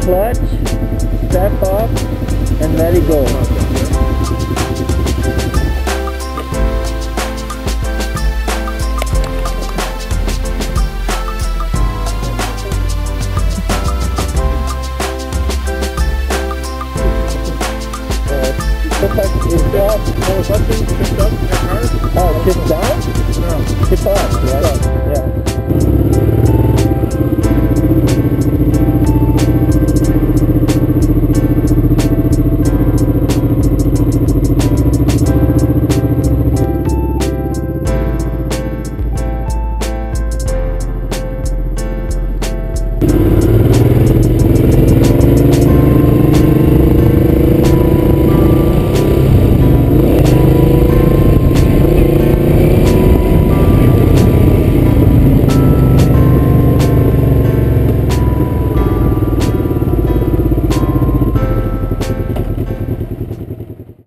clutch, step up, and let it go. Uh, like it's up. Oh, something picked up? Oh, tip down? No. Tip up?